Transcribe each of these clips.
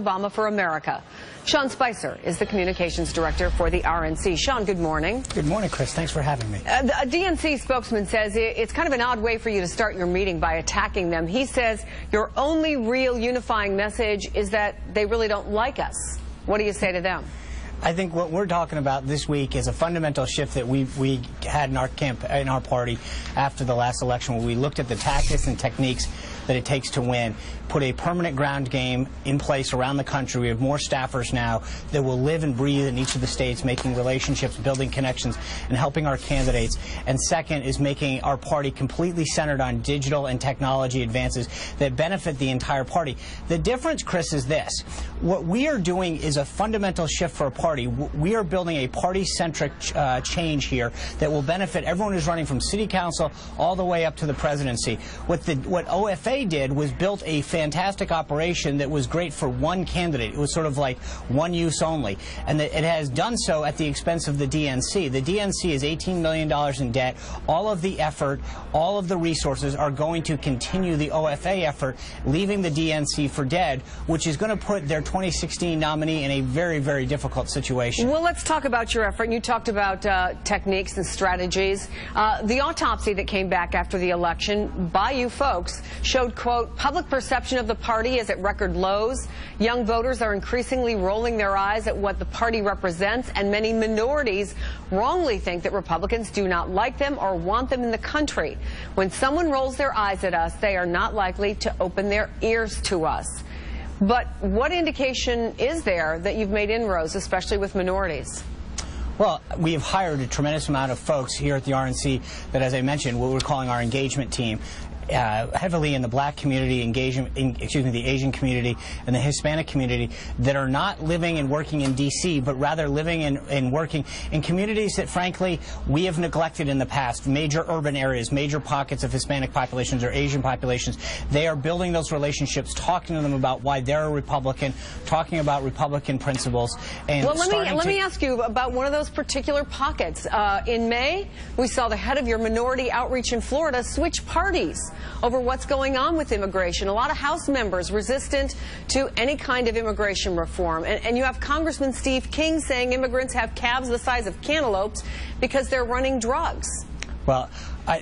Obama for America. Sean Spicer is the communications director for the RNC. Sean, good morning. Good morning, Chris. Thanks for having me. Uh, a DNC spokesman says it's kind of an odd way for you to start your meeting by attacking them. He says your only real unifying message is that they really don't like us. What do you say to them? I think what we're talking about this week is a fundamental shift that we we had in our camp in our party after the last election, where we looked at the tactics and techniques that it takes to win, put a permanent ground game in place around the country. We have more staffers now that will live and breathe in each of the states, making relationships, building connections, and helping our candidates. And second is making our party completely centered on digital and technology advances that benefit the entire party. The difference, Chris, is this. What we are doing is a fundamental shift for a party party. We are building a party-centric uh, change here that will benefit everyone who's running from city council all the way up to the presidency. What, the, what OFA did was built a fantastic operation that was great for one candidate. It was sort of like one use only. And it has done so at the expense of the DNC. The DNC is $18 million in debt. All of the effort, all of the resources are going to continue the OFA effort, leaving the DNC for dead, which is going to put their 2016 nominee in a very, very difficult situation situation. Well, let's talk about your effort. You talked about uh, techniques and strategies. Uh, the autopsy that came back after the election by you folks showed, quote, public perception of the party is at record lows. Young voters are increasingly rolling their eyes at what the party represents, and many minorities wrongly think that Republicans do not like them or want them in the country. When someone rolls their eyes at us, they are not likely to open their ears to us. But what indication is there that you've made inroads, especially with minorities? Well, we have hired a tremendous amount of folks here at the RNC that, as I mentioned, what we're calling our engagement team uh, heavily in the black community, engaging, in, excuse me, the Asian community and the Hispanic community that are not living and working in D.C., but rather living and, and working in communities that, frankly, we have neglected in the past, major urban areas, major pockets of Hispanic populations or Asian populations. They are building those relationships, talking to them about why they're a Republican, talking about Republican principles. And well, let me, let me ask you about one of those particular pockets. Uh, in May, we saw the head of your minority outreach in Florida switch parties over what's going on with immigration. A lot of House members resistant to any kind of immigration reform. And, and you have Congressman Steve King saying immigrants have calves the size of cantaloupes because they're running drugs. Well,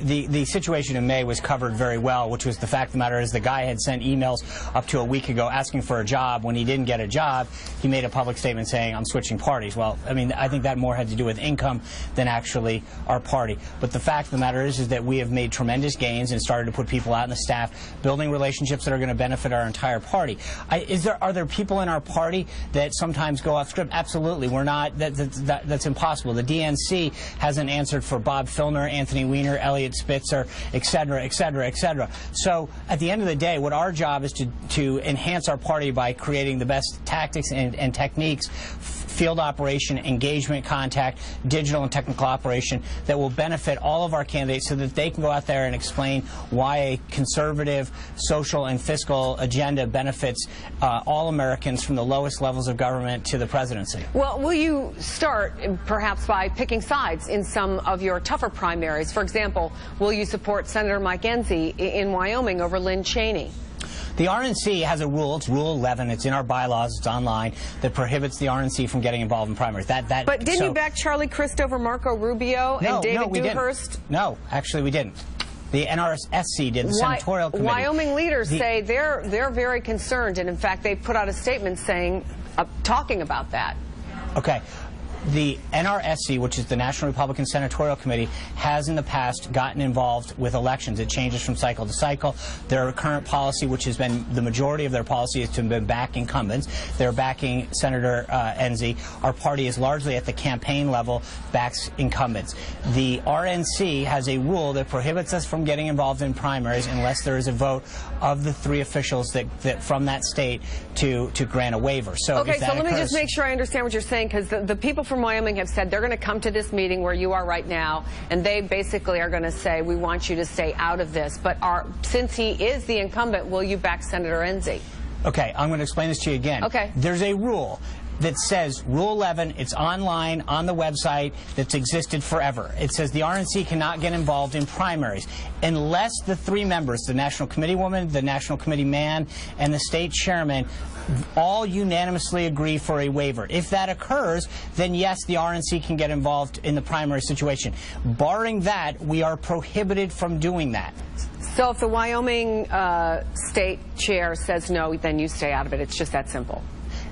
The, the situation in May was covered very well, which was the fact of the matter is the guy had sent emails up to a week ago asking for a job. When he didn't get a job, he made a public statement saying, I'm switching parties. Well, I mean, I think that more had to do with income than actually our party. But the fact of the matter is, is that we have made tremendous gains and started to put people out in the staff, building relationships that are going to benefit our entire party. I, is there, are there people in our party that sometimes go off script? Absolutely. We're not, that, that, that, that's impossible. The DNC hasn't answered for Bob Filner, Anthony Weiner, Spitzer, et cetera, et cetera, et cetera. So at the end of the day, what our job is to, to enhance our party by creating the best tactics and, and techniques field operation, engagement, contact, digital and technical operation that will benefit all of our candidates so that they can go out there and explain why a conservative social and fiscal agenda benefits uh, all Americans from the lowest levels of government to the presidency. Well, will you start perhaps by picking sides in some of your tougher primaries? For example, will you support Senator Mike Enzi in Wyoming over Lynn Cheney? The RNC has a rule. It's Rule 11. It's in our bylaws. It's online that prohibits the RNC from getting involved in primaries. That that. But didn't so, you back Charlie Crist over Marco Rubio no, and David no, we Dewhurst? Didn't. No, actually, we didn't. The NRSC did, the senatorial committee. Wyoming leaders the, say they're they're very concerned, and in fact, they put out a statement saying, uh, talking about that. Okay the NRSC, which is the National Republican Senatorial Committee, has in the past gotten involved with elections. It changes from cycle to cycle. Their current policy, which has been the majority of their policy, is to back incumbents. They're backing Senator uh, Enzi. Our party is largely at the campaign level backs incumbents. The RNC has a rule that prohibits us from getting involved in primaries unless there is a vote of the three officials that, that from that state to to grant a waiver. So okay, so let occurs, me just make sure I understand what you're saying because the, the people from from Wyoming have said they're going to come to this meeting where you are right now, and they basically are going to say, we want you to stay out of this. But are, since he is the incumbent, will you back Senator Enzi? Okay, I'm going to explain this to you again. Okay. There's a rule that says Rule 11, it's online on the website that's existed forever. It says the RNC cannot get involved in primaries unless the three members, the National Committee woman, the National Committee man, and the state chairman, all unanimously agree for a waiver. If that occurs, then yes, the RNC can get involved in the primary situation. Barring that, we are prohibited from doing that. So if the Wyoming uh, state chair says no, then you stay out of it. It's just that simple.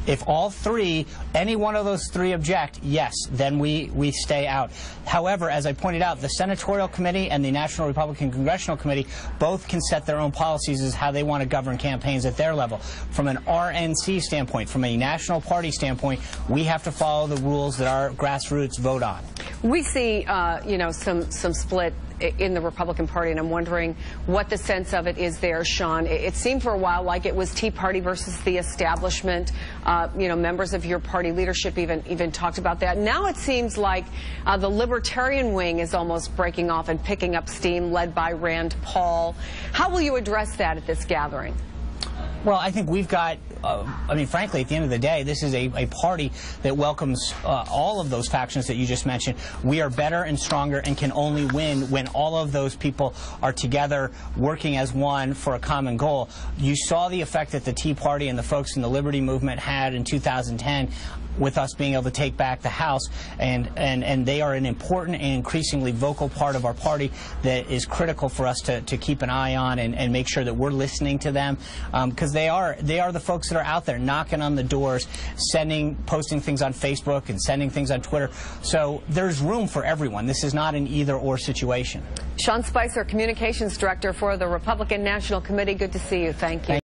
If all three, any one of those three object, yes, then we, we stay out. However, as I pointed out, the Senatorial Committee and the National Republican Congressional Committee both can set their own policies as how they want to govern campaigns at their level. From an RNC standpoint, from a national party standpoint, we have to follow the rules that our grassroots vote on. We see, uh, you know, some some split in the Republican Party, and I'm wondering what the sense of it is there, Sean. It, seemed for a while like it was Tea Party versus the establishment. Uh, you know, members of your party leadership even even talked about that. Now it seems like uh, the Libertarian wing is almost breaking off and picking up steam, led by Rand Paul. How will you address that at this gathering? Well, I think we've got, uh, I mean, frankly, at the end of the day, this is a, a party that welcomes uh, all of those factions that you just mentioned. We are better and stronger and can only win when all of those people are together working as one for a common goal. You saw the effect that the Tea Party and the folks in the Liberty Movement had in 2010 with us being able to take back the House, and, and, and they are an important and increasingly vocal part of our party that is critical for us to, to keep an eye on and, and make sure that we're listening to them because um, they are they are the folks that are out there knocking on the doors, sending, posting things on Facebook and sending things on Twitter. So there's room for everyone. This is not an either or situation. Sean Spicer, Communications Director for the Republican National Committee. Good to see you. Thank you. Thank